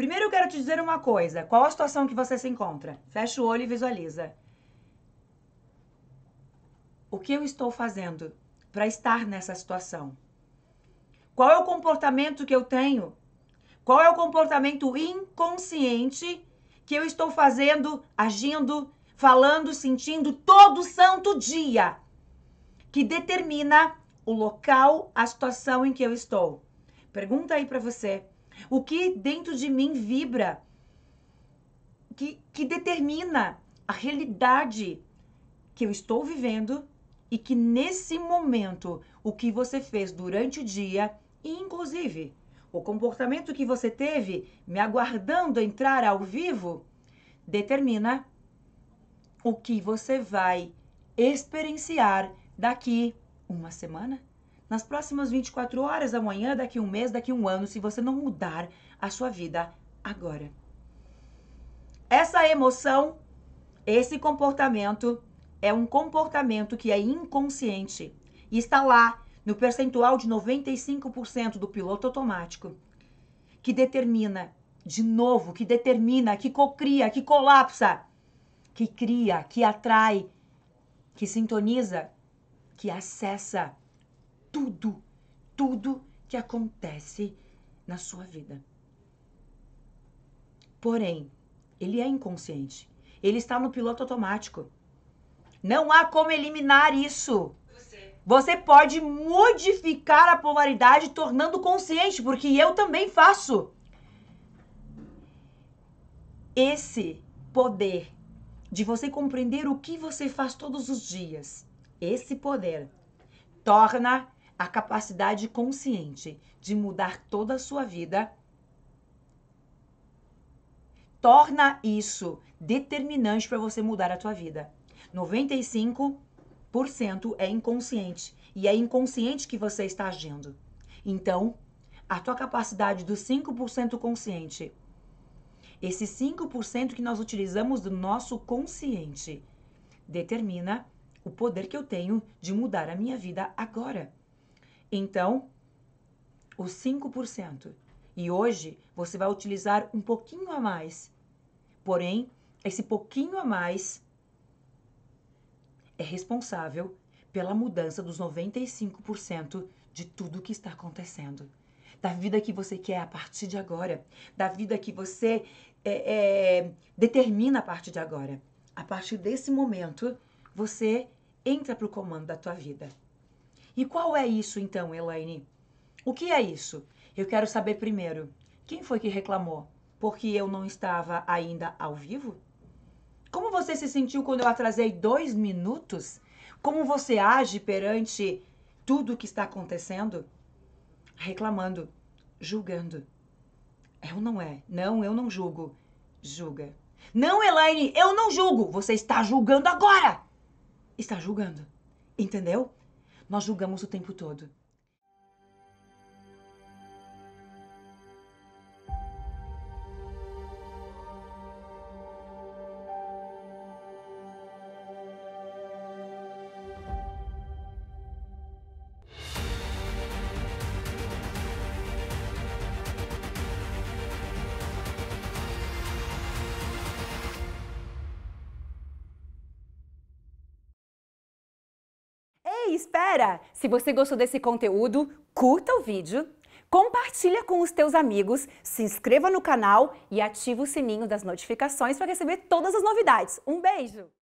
Primeiro eu quero te dizer uma coisa. Qual a situação que você se encontra? Fecha o olho e visualiza. O que eu estou fazendo para estar nessa situação? Qual é o comportamento que eu tenho? Qual é o comportamento inconsciente que eu estou fazendo, agindo, falando, sentindo todo santo dia que determina o local, a situação em que eu estou? Pergunta aí para você. O que dentro de mim vibra? Que, que determina a realidade que eu estou vivendo e que nesse momento o que você fez durante o dia, inclusive o comportamento que você teve me aguardando entrar ao vivo, determina o que você vai experienciar daqui uma semana, nas próximas 24 horas, amanhã, daqui um mês, daqui um ano, se você não mudar a sua vida agora. Essa emoção, esse comportamento é um comportamento que é inconsciente e está lá no percentual de 95% do piloto automático, que determina, de novo, que determina, que cocria, que colapsa, que cria, que atrai, que sintoniza, que acessa tudo, tudo que acontece na sua vida. Porém, ele é inconsciente. Ele está no piloto automático. Não há como eliminar isso. Você pode modificar a polaridade tornando consciente, porque eu também faço. Esse poder de você compreender o que você faz todos os dias, esse poder torna a capacidade consciente de mudar toda a sua vida, torna isso determinante para você mudar a tua vida. 95% é inconsciente e é inconsciente que você está agindo. Então, a tua capacidade do 5% consciente, esse 5% que nós utilizamos do nosso consciente, determina o poder que eu tenho de mudar a minha vida agora. Então, os 5%. E hoje você vai utilizar um pouquinho a mais. Porém, esse pouquinho a mais é responsável pela mudança dos 95% de tudo que está acontecendo. Da vida que você quer a partir de agora. Da vida que você é, é, determina a partir de agora. A partir desse momento, você entra para o comando da tua vida. E qual é isso então, Elaine? O que é isso? Eu quero saber primeiro, quem foi que reclamou? Porque eu não estava ainda ao vivo? Como você se sentiu quando eu atrasei dois minutos? Como você age perante tudo o que está acontecendo? Reclamando, julgando. É ou não é? Não, eu não julgo. Julga. Não, Elaine, eu não julgo. Você está julgando agora. Está julgando. Entendeu? Nós julgamos o tempo todo. Espera! Se você gostou desse conteúdo, curta o vídeo, compartilha com os teus amigos, se inscreva no canal e ativa o sininho das notificações para receber todas as novidades. Um beijo!